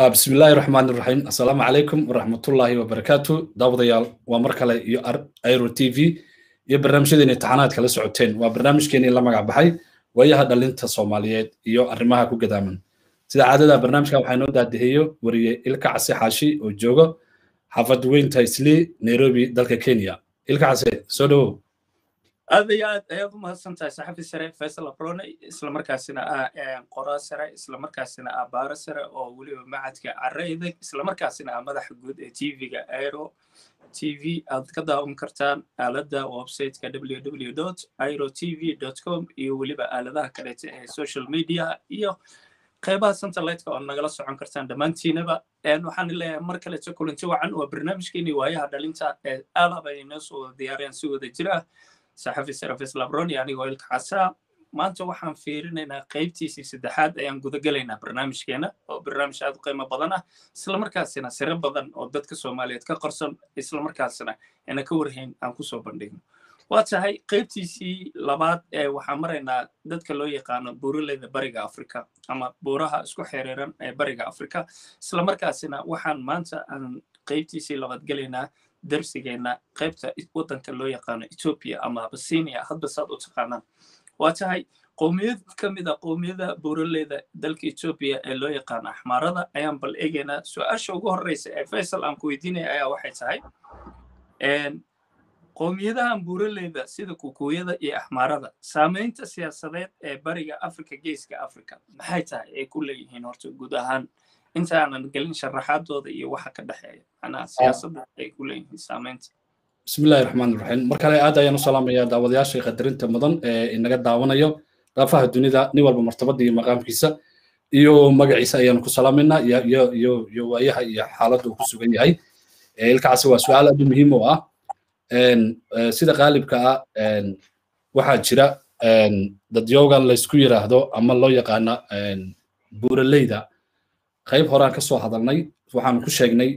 بسم الله الرحمن الرحيم السلام عليكم ورحمة الله وبركاته داود يال ومركلة يو ايرو تي في iyo barnaamijyadeeni taxanaad kala socoteen waa barnaamijkeenii la magac baxay waayaha dhalinta soomaaliyeed iyo arrimaha ku gadaaman sida caadada barnaamijka waxaa inoo daadiheeyo wariye ilka case xaashi oo joogo xaafad weynta islii nairobi dalka kenya ilka case soo dhawow aad iyo aad ayaad u mahadsan tahay saxafi sare faysal abrone islamarkaasina ah qoraa sare islamarkaasina ah baaro sare oo weliba macadka caraydag islamarkaasina ah madaxa guud ee tvga aero tv aad ka daawan kartaan aaladda websiteka www airo tv com iyo weliba aaladaha kaleeta ee social media iyo qeybaha satelliteka oo nagala socon kartaan dhammaantiinaba. Waxaan leeyahay mar kaleeto kulanti wacan waa barnaamijkeenii waayaha dhalinta ee aadab ay inoo soo wada diyaariyaan si wada jira saxafi sarafis labroni anigoo ilka casaa maanta waxaan fiirinaynaa qaybtiisii saddexaad ayaan gudagelaynaa barnaamijkeena oo barnaamij aad u qiimo badan ah islamarkaasina siro badan oo dadka soomaaliyeed ka qorsan islamarkaasina ina ka warhayn aan ku soo bandhigno. Waa tahay qaybtiisii labaad ee waxaan maraynaa dadka loo yaqaano buuraleyda bariga afrika ama buuraha isku xiriiran ee bariga afrika. Islamarkaasina waxaan maanta aan qaybtiisii labaad gelaynaa darsigeena qaybta waddanka loo yaqaano ethiopia ama abasinia hadba saad u taqaanaan. Waa tahay qowmiyad ka mid a qowmiyada buuraleyda dalka ethiopia ee loo yaqaano axmaarada. Ayaan bal eegaynaa. Su'aasha ugu horreysa ee faysal aan ku weydiinaya ayaa waxay tahay qowmiyadahan buuraleyda sida kukuuyada iyo axmaarada saamaynta siyaasadeed ee bariga africa geeska africa maxay tahay? Ay ku leeyihiin horta guud ahaan intaanan gelin sharaxaadooda iyo waxa ka dhexeeya macnaha siyaasadda ay ku leeyihiin saamaynta بسم الله الرحمن الرحيم marka kale aad ayaan u salaamayaa daawadayaasha qadarinta mudan ee inaga daawanayo daafaha dunida nin walba martabada iyo maqaamkiisa iyo magaciisa ayaanu ku salaamaynaa iyo iyo iyo iyo waayaha iyo xaaladda uu ku sugan yahay ilkaasi waa su-aal aad u muhiim u ah sida qaalibka ah waxaa jira dadyoogan laysku yiraahdo ama loo yaqaana buuraleyda qayb horaan ka soo hadalnay waxaan ku sheegnay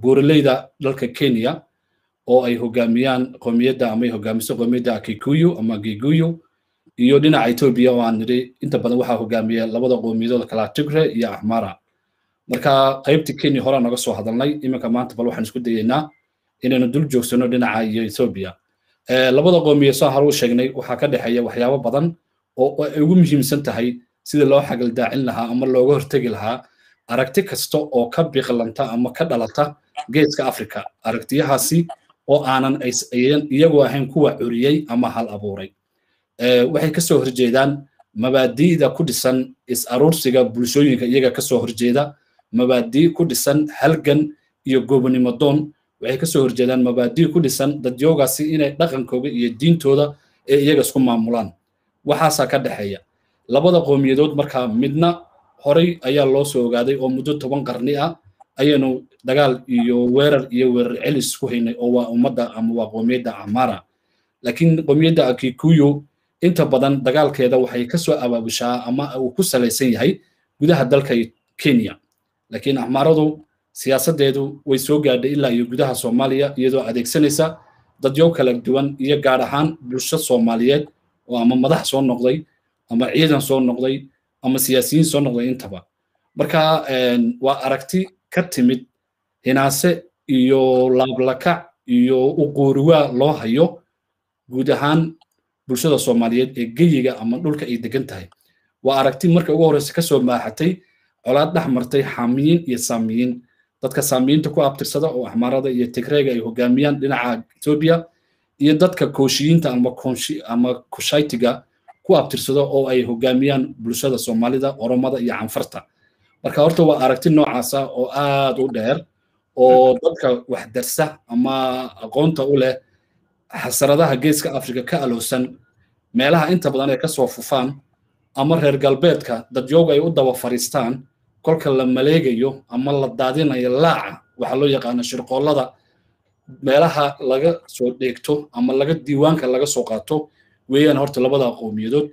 buuraleyda dalka kenya oo ay hogaamiyaan qowmiyadda ama ay hogaamiso qowmiyadda kikuyu ama giguyu iyo dhinaca etoobiya oo aan nidhi inta badan waxaa hogaamiya labada qowmiyadood kala tigre iyo axmara marka qaybtii kenya horaan naga soo hadalnay iminka maanta bal waxaan isku dayeynaa inaynu dul joogsano dhinaca iyo etoobiya labada qowmiya soo hore u sheegnay waxaa ka dhexeeya waxyaabo badan oo ay ugu muhiimsan tahay sida loo xagaldaacin lahaa ama looga hortegi lahaa aragti kasta oo ka biqlanta ama ka dhalata geeska africa aragtiyahaasi oo aanan iyagoo ahayn kuwa curiyey ama hal abuuray. Waxay ka soo horjeedaan mabaadi'da ku dhisan is-aruursiga bulshooyinka iyaga ka soo horjeeda mabaadi' ku dhisan halgan iyo goobnimo doon. Waxay ka soo horjeedaan mabaadi' ku dhisan dadyoogaasi inay dhaqankooda iyo diintooda ee iyaga isku maamulaan. Waxaasaa ka dhexeeya. Labada qowmiyadood markaa midna horay ayaa loo soo ogaaday oo muddo toban qarni ah ayaynu dagaal iyo weerar iyo weerar celis ku haynay oo waa ummadda ama waa qowmiyadda amara laakiin qowmiyadda akikuyu inta badan dagaalkeeda waxay ka soo abaabushaa ama uu ku salaysan yahay gudaha dalka kenya. Laakiin axmaaradu siyaasaddeedu way soo gaadhay ilaa iyo gudaha soomaaliya iyadoo adeegsanaysa dadyo kala duwan iyo gaar ahaan bulsho soomaaliyeed oo ama madax soo noqday ama ciidan soo noqday ama siyaasiyiin soo noqday intaba. Marka waa aragti ka timid hinaase iyo laablakac iyo uquuriwaa loo hayo guud ahaan bulshada soomaaliyeed ee geyiga ama dhulka ay degan tahay. Waa aragti marka ugu horreysa ka soo maaxatay colaad dhex martay xaamiyiin iyo saamiyiin. Dadka saamiyiinta ku abtirsada oo axmaarada iyo tigreega ay hogaamiyaan dhinaca etoobiya iyo dadka kooshiyiinta ama ama kushaytiga ku abtirsada oo ay hogaamiyaan bulshada soomaalida oromada iyo canfarta. Marka horta waa aragti noocaasa oo aad u dheer oo dadka wax darsa ama aqoonta u leh xasaradaha geeska africa ka alowsan meelaha inta badan ay ka soo fufaan ama reer galbeedka dadyooga ay u daba fariistaan kolka la maleegayo ama la daadinayo laaca waxaa loo yaqaana shirqoollada meelaha laga soo dheegto ama laga diiwaanka laga soo qaato weeyaan horta labada qowmiyadood.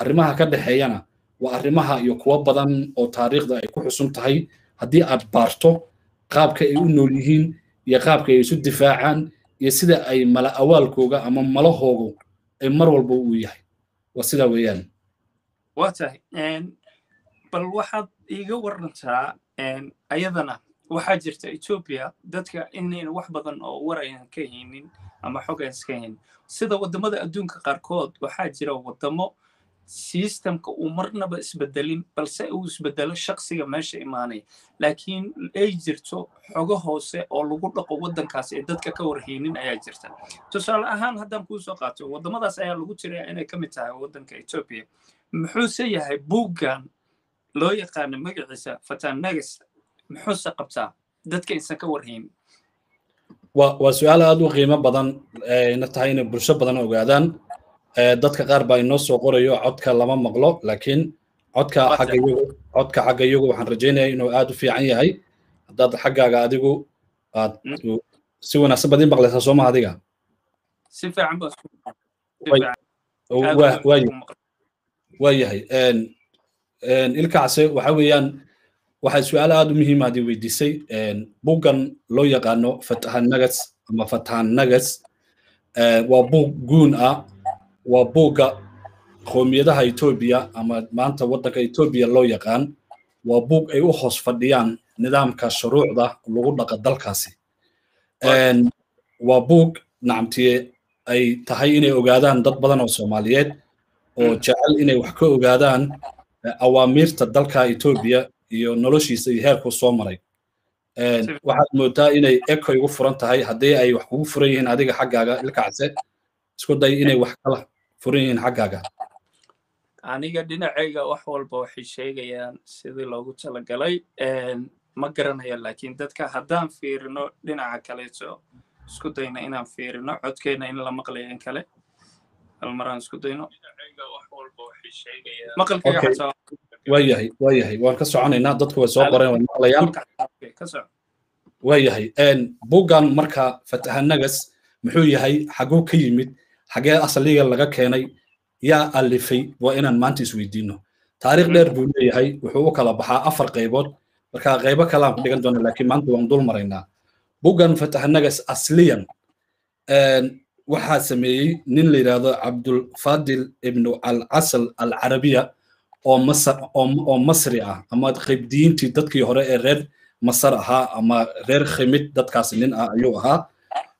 Arrimaha ka dhexeeyana waa arrimaha iyo kuwo badan oo taariikhda ay ku xusun tahay. Haddii aad baarto qaabka ay u nool yihiin iyo qaabka ay isu difaacaan iyo sida ay mala awaalkooga ama malahoogu ay mar walba uu yahay. Waa sidaa weeyaan. Waa tahay bal waxaad iiga warantaa ayadana waxaa jirta ethiopia dadka inayn wax badan oo war aynan ka haynin ama xog aynan iska haynin. Sida waddamada adduunka qaarkood waxaa jira waddamo systemka uu marnaba isbedelin balse uu isbedelo shaksiga meesha imaanaya laakiin ay jirto xogo hoose oo lagu dhaqo waddankaas ee dadka ka warhaynin ayaa jirta. Tusaale ahaan haddaan kuu soo qaato waddamadaas ayaa lagu jiraya inay ka mid tahay waddanka ethiopia. Muxuuse yahay buuggan loo yaqaano magaciisa fatanagas muxuuse qabtaa dadka aysan ka warhaynin waa su'aal aad u qiimo badan na tahay inay bulsho badan ogaadaan. Dadka qaar baa inoo soo qorayo codka lama maqlo laakiin codka codka. xagga iyagu waxaan rajaynaya inuu aad u fiican yahay. Haddaad xaggaaga adigu aad si wanaagsan baad ii maqlaysaa sooma adiga? Waa yahay. ilkacse waxa weeyaan waxay su'aal aad u muhiima haddii weydiisay. Buuggan loo yaqaano fatahanagas ama fatahanagas waa buug guun ah. Waa buugga qoomiyadaha etoobiya ama maanta waddanka etoobiya loo yaqaan. Waa buug ay u hoos fadhiyaan nidaamka shuruucda lagu dhaqa dalkaasi. Waa buug nacamtiye ay tahay inay ogaadaan dad badan oo soomaaliyeed oo jecel inay wax ka ogaadaan awaamiirta dalka etoobiya iyo noloshiisa iyo heerkuu soo maray. Waxaad moodaa inay eko igu furan tahay haddii ay wax kugu furan yihiin adiga xaggaaga ilkacse isku day inay wax kala furan yihiin xaggaaga. Aniga dhinacayga wax walba waxay sheegayaan sidii loogu talagalay. Ma garanayo laakiin dadka haddaan fiirino dhinaca kaleeto isku dayno inaan fiirino codkeena in la maqlayo in kale. Hal maraan isku dayno waayahay waayahay waan ka soconaynaa dadku way soo qoreen way maqlayaan waayahay buuggan marka fatahanagas muxuu yahay xaguu ka yimid xagee asaliga laga keenay yaa alifay waa inaan maanta isweydiino taariikh dheer buu leeyahay wuxuu u kala baxaa afar qaybood. Marka qaybo kale aan ku dhigan doona laakiin maanta waan dul maraynaa buuggan fatahanagas asliyan waxaa sameeyey nin la yidhaahdo cabdulfadil ibnu alcasal alcarabiya oo masar oo masri ah ama qaybdiyiintii dadkii hore ee reer masar ahaa ama reer khimid dadkaasi nin ah ayuu ahaa.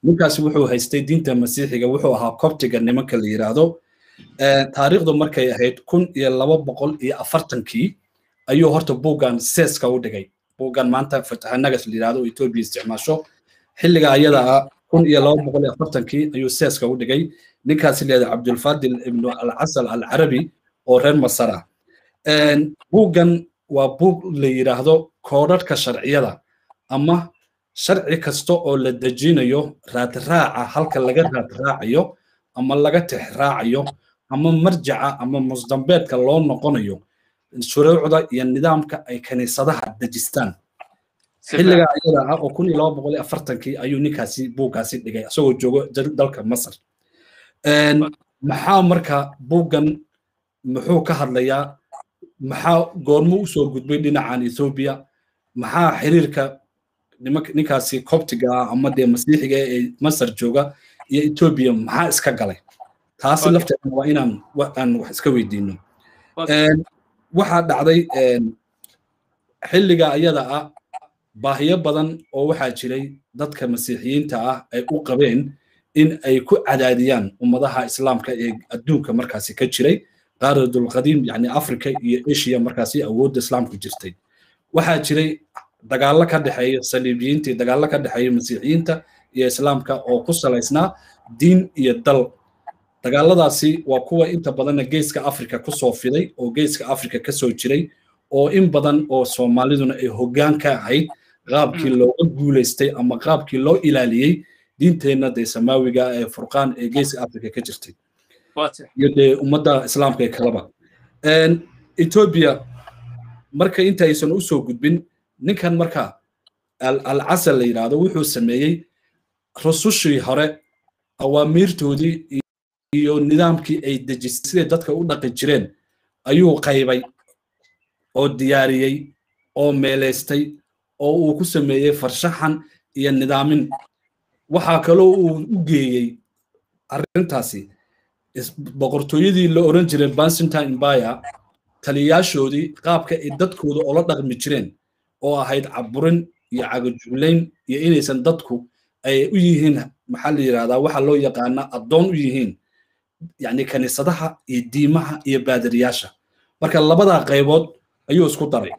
Ninkaasi wuxuu haystay diinta masiixiga wuxuu ahaa kobtiga nimanka la yidhaahdo taariikhdu markay ahayd kun iyo laba boqol iyo afartankii ayuu horta buuggan seeska u dhigay. Buuggan maanta fatahanagas la yidhaahdo oo etoobiya isticmaasho. Xilliga ayada ah kun iyo laba boqol iyo afartankii ayuu seeska u dhigay. Ninkaasi leedahay cabdulfadil ibnu alcasal alcarabi oo reer masar ah buuggan waa buug la yidhaahdo koodharhka sharciyada ama sharci kasta oo la dejinayo raadraaca halka laga raadraacayo ama laga tixraacayo ama marjaca ama musdambeedka loo noqonayo shuruucda iyo nidaamka ay kaniisadaha dejistaan. Xilliga ayada ah oo kun iyo laba boqol iyo afartankii ayuu ninkaasi buuggaasi dhigay isagoo joogo dalka masar. Maxaa marka buuggan muxuu ka hadlayaa maxaa goormuu u soo gudbay dhinacan ethoobiya maxaa xiriirka ninkaasi coptiga ah ama dee masiixiga ee masar jooga iyo etoobiya maxaa iska galay? Taasi lafteeda waa inaan aan wax iska weydiino. Waxaa dhacday xilliga ayada ah baahiyo badan oo waxaa jiray dadka masiixiyiinta ah ay u qabeen in ay ku cadaadiyaan ummadaha islaamka ee adduunka markaasi ka jiray qaaradulqadiim yani africa iyo asia markaasi awoodda islaamku jirtay. Waxaa jiray dagaallo ka dhexeeya saliibiyiintii dagaallo ka dhexeeya masiixiyiinta iyo islaamka oo ku salaysnaa diin iyo dal. Dagaaladaasi waa kuwa inta badanna geeska africa ku soo fiday oo geeska africa ka soo jiray oo in badan oo soomaaliduna ay hoggaan ka ahayd qaabkii looga guulaystay ama qaabkii loo ilaaliyey diinteenna dee samaawiga ee furqaan ee geeska africa ka jirtay iyo dee ummadda islaamka ee kaleba etoobiya marka inta aysan u soo gudbin ninkan marka alcasal la yidhaahdo wuxuu sameeyey rusushii hore awaamiirtoodii iyo nidaamkii ay dejisay siday dadka u dhaqi jireen ayuu qaybay oo diyaariyey oo meelaystay oo uu ku sameeyey farshaxan iyo nidaamin. Waxaa kaloo uu u geeyey arrintaasi boqortooyadii la oran jiray bansintine imbaya taliyaashoodii qaabka ay dadkooda oola dhaqmi jireen oo ahayd caburin iyo cagajuglayn iyo inaysan dadku ay u yihiin maxaa la yidhahdaa waxa loo yaqaana addoon u yihiin yacni kaniisadaha iyo diimaha iyo baadiriyaasha marka labadaa qaybood ayuu isku daray.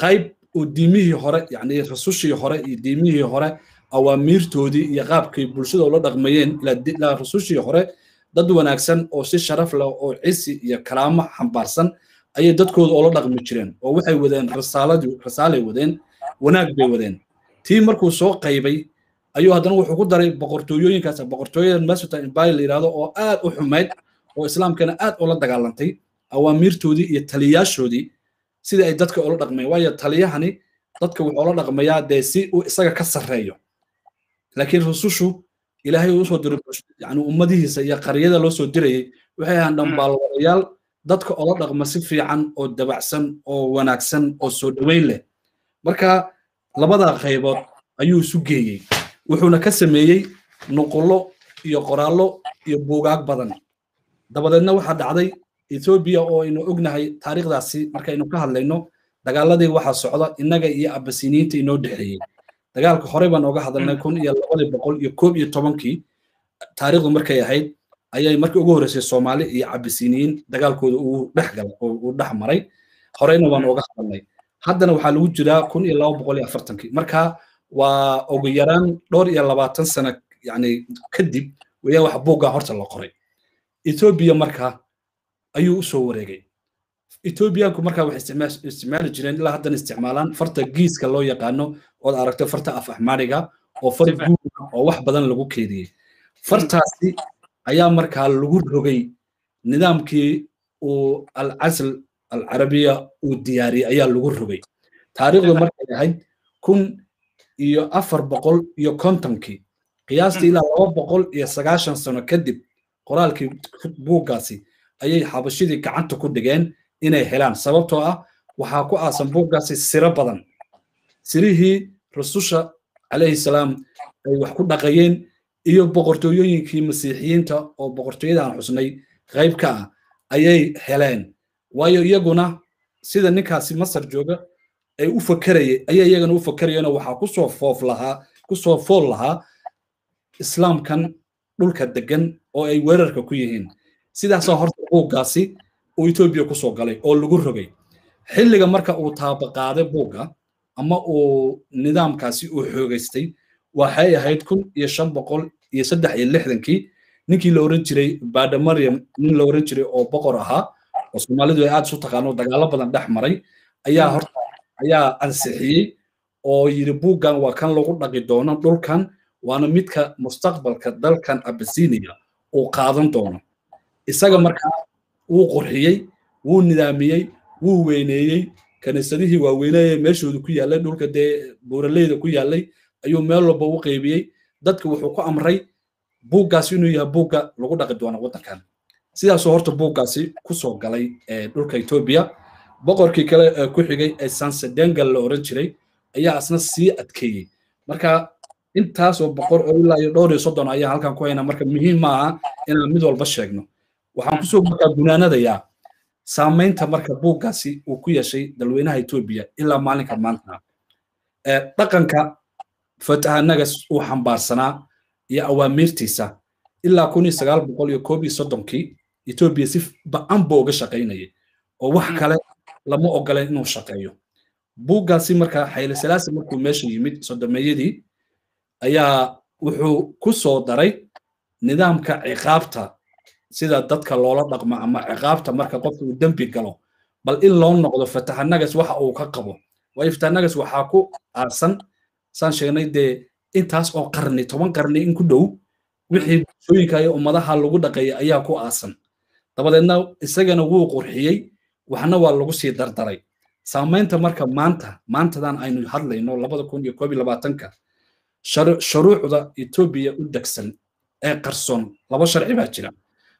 Qayb oo diimihii hore yacni rasushii hore iyo diimihii hore awaamiirtoodii iyo qaabkay bulshada ula dhaqmayeen ilaa rasushii hore dad wanaagsan oo si sharaf leh oo cisi iyo karaamo xambaarsan ayay dadkooda oola dhaqmi jireen oo waxay wadeen risaalay wadeen wanaag bay wadeen. Tii markuu soo qaybay ayuu haddana wuxuu ku daray boqortooyooyinkaas boqortooyada masota empire la yidhahdo oo aad u xumayd oo islaamkana aad ula dagaalantay awaamiirtoodii iyo taliyaashoodii sidii ay dadka ula dhaqmayeen waayo taliyahani dadka wuxuu ula dhaqmayaa dee si uu isaga ka sarreeyo. Laakiin rusushu ilaahay uu u soo diray yani ummadihiisa iyo qaryada loo soo dirayay waxay ahaan dhambaalwadayaal dadka ola dhaqma si fiican oo dabacsan oo wanaagsan oo soo dhoweyn leh. Marka labadaa qaybood ayuu isu geeyey. Wuxuuna ka sameeyey nuqullo iyo qoraallo iyo buugaag badan. Dabadeedna waxaa dhacday ethoobiya oo aynu ognahay taariikhdaasi markaynu ka hadlayno dagaaladii waxaa socda innaga iyo abasiniinta inoo dhexeeyey dagaalka horey baan ooga hadalnay kun iyo labadii boqol iyo koob iyo tobankii. Taariikhdu markay ahayd ayay markii ugu horreysay soomaali iyo cabisiniyiin dagaalkooda uu dhex galay oo uu dhex maray. Horeyna waan ooga hadalnay. Haddana waxaa lagu jiraa kun iyo laba boqol iyo afartankii. Marka waa ugu yaraan dhowr iyo labaatan sano yani kadib weeyaan wax buuggaa horta la qoray. Etoobiya marka ayuu u soo wareegay etoobiyaanku markaa waxay isticmaali jireen ilaa haddana isticmaalaan farta giiska loo yaqaano ood aragto farta af axmaariga oo far guuga oo wax badan lagu keediyey fartaasi ayaa markaa lagu rogay nidaamkii uu alcasl alcarabiya uu diyaariyey ayaa lagu rogay. Taariikhdu markay ahayd kun iyo afar boqol iyo kontonkii qiyaastii ilaa laba boqol iyo sagaashan sano kadib qoraalkii buuggaasi ayay xabashidii gacanta ku dhigeen inay helaan. Sababtoo ah waxaa ku aasan buuggaasi siro badan. Sirihii rasusha calayhi salaam ay wax ku dhaqayeen iyo boqortooyooyinkii masiixiyiinta oo boqortooyada aan xusnay qayb ka ah ayay heleen. Waayo iyaguna sida ninkaasi masar jooga ay u fakerayeen ayay iyagana u fakerayeenoo waxaa ku soo foof lahaa ku soo fool lahaa islaamkan dhulka degan oo ay weerarka ku yihiin. Sidaasoo horta buuggaasi uu etoobiya ku soo galay oo lagu rogay. Xilliga marka uu taabaqaaday buugga ama uu nidaamkaasi uu xoogaystay waxay ahayd kun iyo shan boqol iyo saddex iyo lixdankii. Ninkii la oran jiray baada maryam nin la oran jiray oo boqor ahaa oo soomaalidu ay aad isu taqaano dagaalo badan dhex maray ayaa horta ayaa ansixiyey oo yidhi buuggan waa kan lagu dhaqi doono dhulkan waana midka mustaqbalka dalkan abasinia uu qaadan doono. Isaga markaa wuu qurxiyey wuu nidaamiyey wuu weyneeyey. Kaniisadihii waaweyneye meeshooda ku yaallay dhulka dee buuraleyda ku yaallay ayuu meel walba u qaybiyey dadka wuxuu ku amray buuggaasi inuu yahay buugga lagu dhaqi doono waddankan sidaasuu horta buuggaasi ku soo galay dhulka etoobiya boqorkii kale ee ku xigay ee sansedengal la oran jiray ayaa asna sii adkeeyey. Marka intaasoo boqor oo ilaa iyo dhowr iyo soddon ayaa halkan ku haynaa marka muhiim maaha inaan mid walba sheegno waxaan ku soo markaa gunaanadayaa saamaynta marka buuggaasi uu ku yeeshay dalweynaha etoobiya ilaa maalinka maanta. Dhaqanka fatahanagas uu xambaarsanaa iyo awaamiirtiisa ilaa kun iyo sagaal boqol iyo koob iyo soddonkii etoobiya si ba'an buu uga shaqaynayay oo wax kale lama ogolen inuu shaqeeyo. Buuggaasi marka xayle salaasi markuu meesha yimid soddomeeyadii ayaa wuxuu ku soo daray nidaamka ciqaabta sida dadka loola dhaqmo ama ciqaabta marka qofka uu dembi galo. Bal in loo noqdo fatahanagas waxa uu ka qabo. Waayo fatahanagas waxaa ku aasan saan sheegnay dee intaas oo qarni toban qarni in ku dhow wixii bulshooyinka iyo ummadaha lagu dhaqeeyay ayaa ku aasan dabadeedna isagana wuu qurxiyey waxna waa lagu sii dardaray. Saamaynta marka maanta maantadan aynu hadlayno labada kun iyo koob iyo labaatanka. Shuruucda etoobiya u degsan ee qarsoon laba sharci baa jira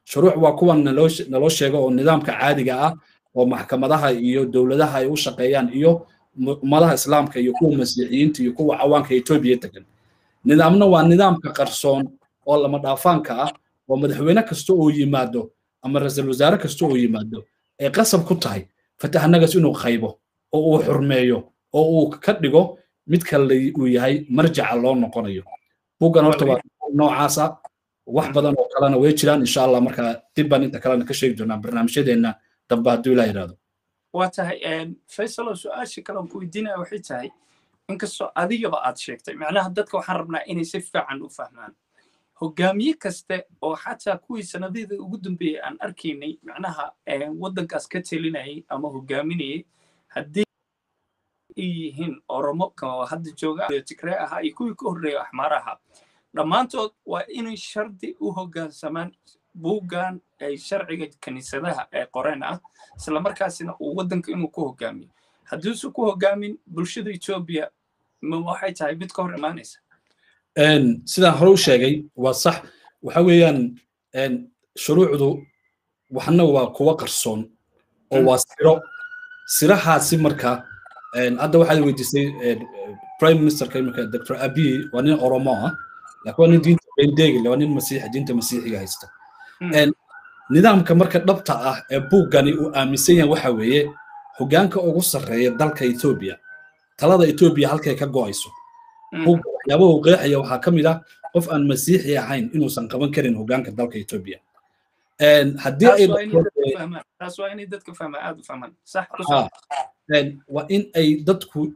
shuruuc waa kuwan naloo sheego oo nidaamka caadiga ah oo maxkamadaha iyo dowladaha ay u shaqeeyaan iyo ummadaha islaamka iyo kuwa masiixiyiinta iyo kuwa cawaanka etoobiya degan nidaamna waa nidaamka qarsoon oo lama dhaafaanka ah oo madaxweyne kasta oo yimaado ama ra'iisul wasaare kasta oo yimaado ay qasab ku tahay fatahanagas inuu qaybo oo uu xurmeeyo oo uu ka dhigo mid kale uu yahay marjaca loo noqonayo. Buuggan horta waa noocaasa wax badan oo kalena way jiraan insha allah marka dib baan inta kalena ka sheegi doonaa barnaamijyadeenna dambe hadduu ilaa yidhahdo waa tahay faysalo su'aasha kaleon ku weydiinaya waxay tahay inkastoo adigaba aad sheegtay macnaha dadka waxaan rabnaa inay si fiican u fahmaan. Hogaamiye kaste oo xataa kuwii sanadihii ugu dambeeyey aan arkaynay macnaha waddankaas ka telinayay ama hogaaminayay haddii ay yihiin oromo hadda jooga tigree ahaa iyo kuwii ka horreeya axmaar ahaa dhammaantood waa inay shardi u hoggaansamaan buuggan ay sharciga kiniisadaha ee qoreen ah islamarkaasina uu waddanka inuu ku hogaamiyo haddiisu ku hogaamin bulshada etoobiya ma waxay tahay mid ka hor imaanaysa. Sidaan hore u sheegay waa sax. Waxa weeyaan shuruucdu waxna waa kuwa qarsoon oo waa siro. Sirahaasi marka hadda waxaad weydiisay prime ministerka imika dr. Abiy waa nin oromo ah laakiin diinta bendeegile waa nin masiix diinta masiixiga haysta. Nidaamka marka dhabta ah ee buuggani uu aaminsan yahay waxa weeye hoggaanka ugu sarreeya dalka etoobiya talada etoobiya halkay ka go'ayso. Buugga waxyaabaha uu qeexaya waxaa ka mid ah qof aan masiixi ahayn inuusan qaban karin hoggaanka dalka etoobiya haddii ay waa in ay dadku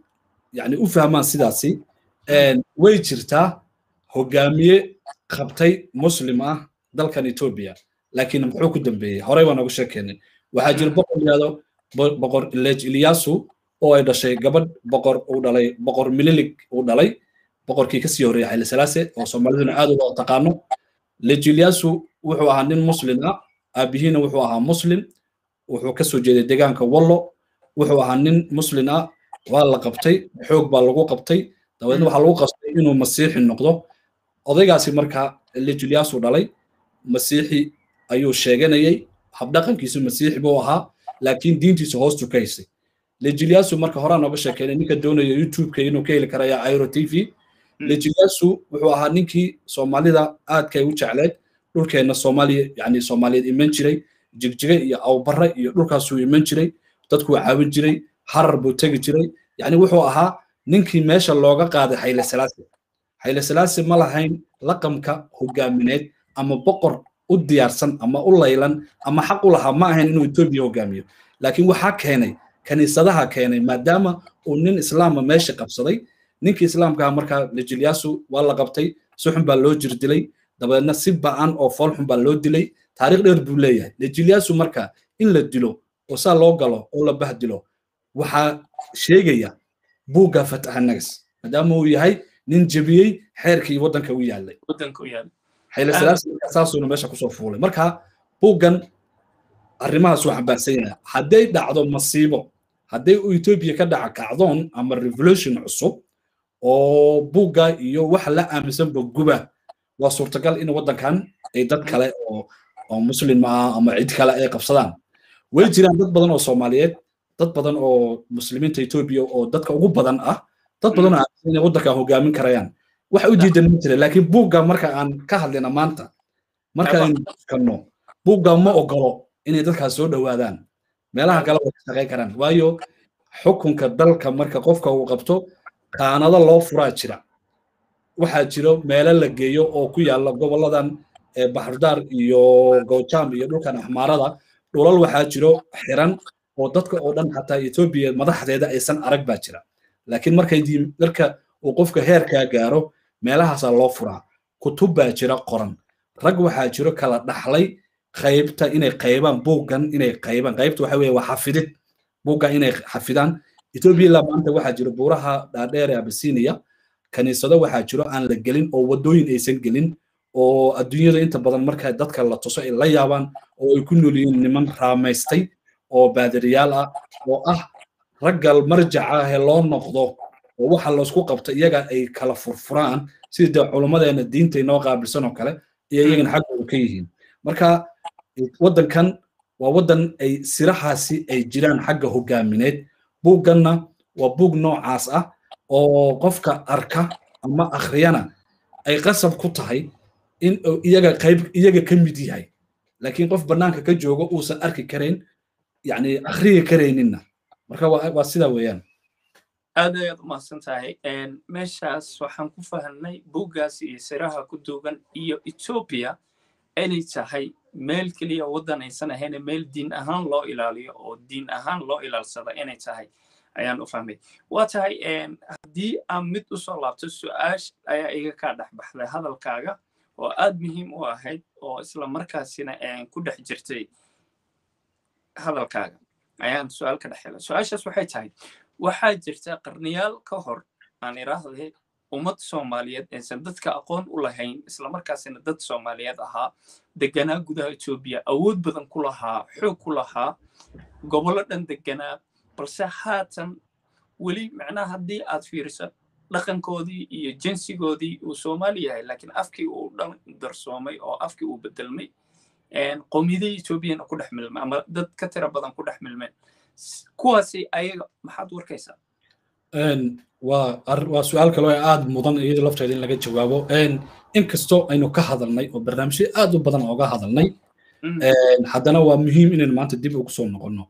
yani u fahmaan sidaasi. Way jirtaa hogaamiye qabtay muslim ah dalkan etoobiya laakiin muxuu ku dambeeyey? Horey baan oga sheekeynay. Waxaa jira boqor yidhahdo boqor ilej ilyasu oo ay dhashay gabadh boqor uu dhalay boqor mililig uu dhalay. Boqorkii ka sii horreeyay xayli oo soomaaliduna aad uga taqaano. Lej ilyasu wuxuu ahaa nin muslim ah aabihiina wuxuu ahaa muslim. Wuxuu ka soo jeeday deegaanka wallo. Wuxuu ahaa nin muslim ah. Waa la qabtay xoog baa lagu qabtay. Dabeedna waxaa lagu qastay inuu masiixi noqdo odaygaasi marka lejilyasu dhalay masiixi ayuu sheeganayay. Habdhaqankiisu masiixi buu ahaa laakiin diintiisa hoostu ka haysay lejilyasu marka horaan nooga sheekeynay ninka doonaya youtubeka inuu ka heli karaya airo t v. Lejilyasu wuxuu ahaa ninkii soomaalida aadkay u jecleed dhulkeenna soomaaliya yani soomaaliyeed iman jiray jigjiga iyo awbarre iyo dhulkaasuu iman jiray dadkuu caawin jiray harar buu tegi jiray. Yani wuxuu ahaa ninkii meesha looga qaaday salaase xayle salaase ma lahayn laqamka hogaamineed ama boqor u diyaarsan ama u laylan ama xaq u lahaa ma ahayn inuu etoobiya hogaamiyo. Laakiin waxaa keenay kaniisadaha keenay maadaama uu nin islaama meesha qabsaday ninkii islaamkaha markaa lejilyasu waa la qabtay si xun baa loo jirdilay dabeedna si ba'an oo fool baa loo dilay. Taariikh dheer buu leeyahay. Lejilyasu marka in la dilo oo saa loo galo oo la bahdilo waxaa sheegaya buugga fatahanagas maadaama uu yahay nin jebiyey xeerkii waddanka u yaallay xayle salaasi saasuuna meesha ku soo fuulay. Marka buuggan arrimahaasuu xambaarsan yahay. Hadday dhacdo masiibo hadday etoobiya ka dhaca kacdoon ama revolution cusub oo buugga iyo wax la aaminsanba guba waa suurtagal in waddankan ay dad kale oo oo muslim ah ama cid kale ay qabsadaan. Way jiraan dad badan oo soomaaliyeed dad badan oo muslimiinta etoobiya oo dadka ugu badan ah dad badan oo aaminsan inay waddankan hogaamin karayaan. Waxa u diidan ma jira laakiin buugga marka aan ka hadlayna maanta marka aynu kanno buugga ma ogolo inay dadkaas soo dhowaadaan. Meelaha kale way ka shaqayn karaan waayo xukunka dalka marka qofka uu qabto qaanado loo furaa jira. Waxaa jiro meelo la geeyo oo ku yaalla gobolladan baxardaar iyo gowjam iyo dhulkan axmaarada. Dhulal waxaa jiro xiran oo dadka oo dhan xataa etoobiya madaxdeeda aysan arag baa jira laakiin markay marka uu qofka heerkaa gaaro meelahaasaa loo furaa. Kutub baa jira qoran. Rag waxaa jiro kala dhaxlay qaybta inay qaybaan buuggan inay qaybaan. Qaybta waxa weeye waa xafidid. Buuggan inay xafidaan. Etoobiya ilaa maanta waxaa jiro buuraha dhaadheer ee abisiiniya kaniisado waxaa jiro aan la gelin oo waddooyin aysan gelin oo adduunyada inta badan marka dadka la tuso ay la yaabaan oo ay ku nool yihiin niman raamaystay oo baadiriyaal ah oo ah raggal marjaca ahee loo noqdo oo waxa laysku qabta iyaga ay kala furfuraan sidii dee culummadeena diinta inoo qaabilsan oo kale iyo iyagana xaggooda ka yihiin. Marka waddankan waa waddan ay sirahaasi ay jiraan xagga hogaamineed. Buugganna waa buug noocaas ah oo qofka arka ama akhriyana ay qasab ku tahay in iyaga qayb iyaga ka mid yahay. Laakiin qof bannaanka ka jooga uusan arki karayn yani akhriyi karayninna marka waa sidaa weeyaan. Aad ayaad umahadsan tahay meeshaas waxaan ku fahanay buuggaas iyo siraha ku duugan iyo etoobiya inay tahay meel keliya waddan aysan ahayne meel diin ahaan loo ilaaliyo oo diin ahaan loo ilaalsada inay tahay. Ayaan u fahmay. Waa tahay haddii aan mid u soo laabto su'aash ayaa iga kaa dhex baxday hadalkaaga oo aad muhiim u ahayd oo isla markaasina ku dhex jirtay hadalkaaga ayaan su'aal ka dhex helay su'aashaas waxay tahay waxaa jirta qarniyaal ka hor aan iraahday ummad soomaaliyeed aysan dadka aqoon u lahayn islamarkaasina dad soomaaliyeed ahaa deganaa gudaha etoobiya awood badan ku lahaa xoog ku lahaa gobollo dhan deganaa balse haatan weli macnaha haddii aad fiiriso dhaqankoodii iyo jinsigoodii uu soomaali yahay laakiin afkii uu dhan darsoomay oo afkii uu bedelmay qowmiyadii etoobiyana ku dhex milmay ama dad ka tira badan ku dhex milmeen kuwaasi ayaga maxaad warkaysaa waa su'aal kaloo aad mudan iyada lafteeda in laga jawaabo. Inkastoo aynu ka hadalnay oo barnaamijyo aad u badan ooga hadalnay haddana waa muhiim inaynu maanta dib ugu soo noqonno.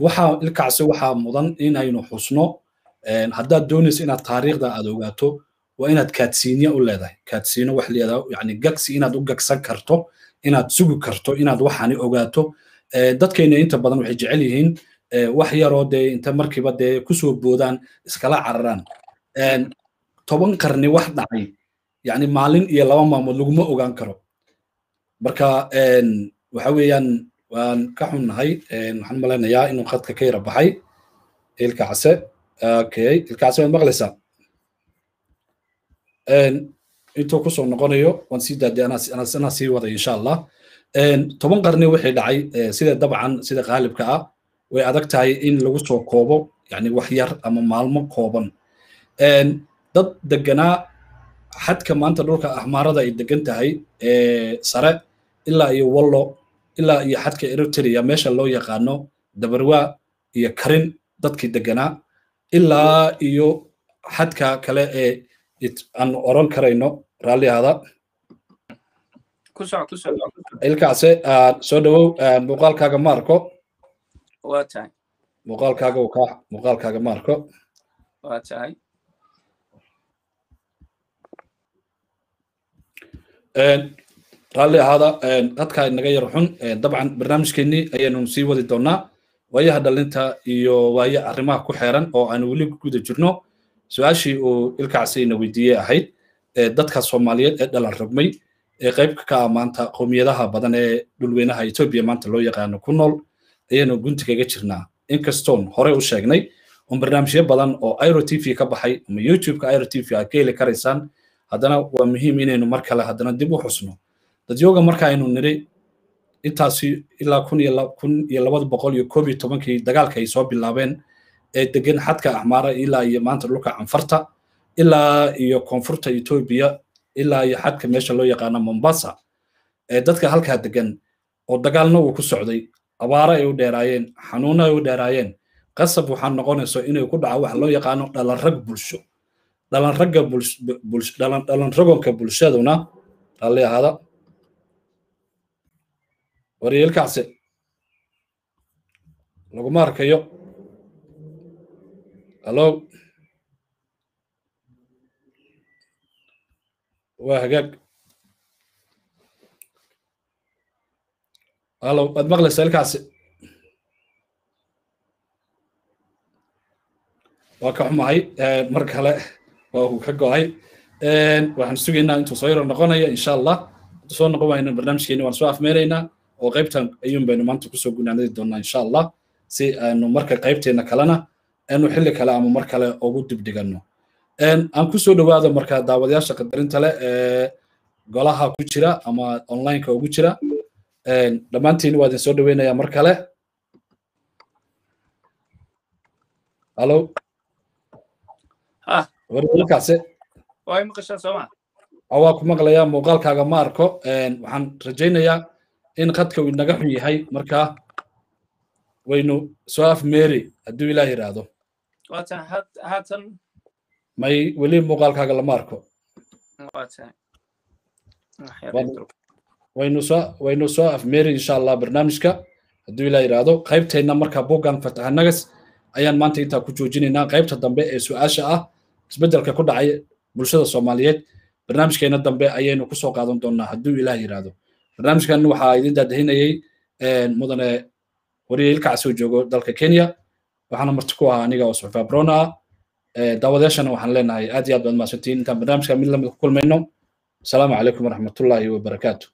Waxaa ilkacsi waxaa mudan inaynu xusno. Haddaad doonayso inaad taariikhda aad ogaato waa inaad kaadsiinya u leedahay. Kaadsiino wax leedahay yani gagsi inaad u gagsan karto inaad sugi karto inaad waxaani ogaato. Dadkeena inta badan waxay jecel yihiin wax yaroo dee inta markiiba dee ku soo boodaan iskala cararaan. Toban qarni wax dhacay yani maalin iyo laba maamood laguma ogaan karo. Marka waxa weeyaan waan ka xunnahay waxaan malaynayaa inuu khadka ka yara baxay. Ilkacse okay ilkacse waad maqlaysaa intuu ku soo noqonayo waan sii daadey anaa sii waday insha allah toban qarni wixii dhacay sida dabcan sida qaalibka ah way adag tahay in lagu soo koobo yani wax yar ama maalmo kooban. Dad deganaa xadka maanta dhulka ahmaarada ay degan tahay sare ilaa iyo wallo ilaa iyo xadka eritrea meesha loo yaqaano dabarwaa iyo karin dadkii deganaa ilaa iyo xadka kale ee aan oran karayno raallihaada ilkaase soo dhawow muuqaalkaaga ma arko. Muuqaalkaaga uu kaa muuqaalkaaga ma arko. Raalli ahaada dadka inaga yar xun dabcan barnaamijkeennii ayaanu sii wadi doonaa waayaha dhalinta iyo waaye arrimaha ku xeeran oo aanu weli guda jirno su'aashii uu ilkacsiina weydiiyey ahayd dadka soomaaliyeed ee dhalan rogmay ee qaybka ka ah maanta qowmiyadaha badan ee dhulweynaha etoobiya maanta loo yaqaano ku nool ayaanu gunti kaga jirnaa. Inkastoon horey u sheegnay on barnaamijyo badan oo iro t v ka baxay ama youtubeka iro t v aad ka heli karaysaan haddana waa muhiim inaynu mar kale haddana dib u xusno. Dadyooga marka aynu niri intaasi ilaa kun iyo labada boqol iyo koob iyo tobankii dagaalka ay soo bilaabeen ee degan xadka axmaara ilaa iyo maanta dhulka canfarta ilaa iyo koonfurta etoobiya ilaa iyo xadka meesha loo yaqaano mombasa ee dadka halkaa degan oo dagaalna uu ku socday abaaro ay u dheeraayeen xanuuno ay u dheeraayeen. Qasab waxaa noqonayso inay ku dhaco waxa loo yaqaano dhalanrag bulsho. Dhalanragga dhalanragonka bulshaduna raalli ahaada. Waryeelkacse laguma arkayo hallo waa hagaag hallo waad maqlaysaa ilkacse waa ka xumahay mar kale waa uu ka go'ay. Waxaan sugaynaa intuu soo yaro noqonaya insha allah intuu soo noqon wayna barnaamijkeeni waan soo afmeeraynaa oo qaybtan ayuun baynu maanta ku soo gunaanadi doonaa insha allah si aanu marka qaybteena kalena aanu xilli kale ama mar kale ugu dibdhiganno aan ku soo dhowaado marka daawadayaasha qadarinta leh ee golaha ku jira ama onlineka ugu jira. Dhammaantiin waa idin soo dhoweynayaa mar kale. Hallo warkaase way maqashaa sooma waa ku maqlayaa muuqaalkaaga ma arko. Waxaan rajaynayaa in khadka uu inaga xun yahay markaa waynu soo afmeeri hadduu ilaah yidhaahdo haatan may weli muuqaalkaaga lama arko. Waynu soo soo afmeeri insha allah barnaamijka. Hadduu ilaa yidhaahdo qaybteenna marka boggan fatahanagas ayaan maanta intaa ku joojinaynaa. Qaybta dambe ee su'aasha ah isbeddelka ku dhacay bulshada soomaaliyeed barnaamijkeena dambe ayaynu ku soo qaadan doonaa hadduu ilaah yidhaahdo barnaamijkan waxaa idin daadahinayey mudane wariye ilkaca soo joogo dalka kenya waxaana marti ku ahaa aniga oo suxufa brona ah daawadayaashana waxaan leenahay aad iyo aad baad mahadsantihiin. Intaan barnaamijka mid la mid ku kulmayno asalaamu calaykum waraxmatullaahi wabarakaatu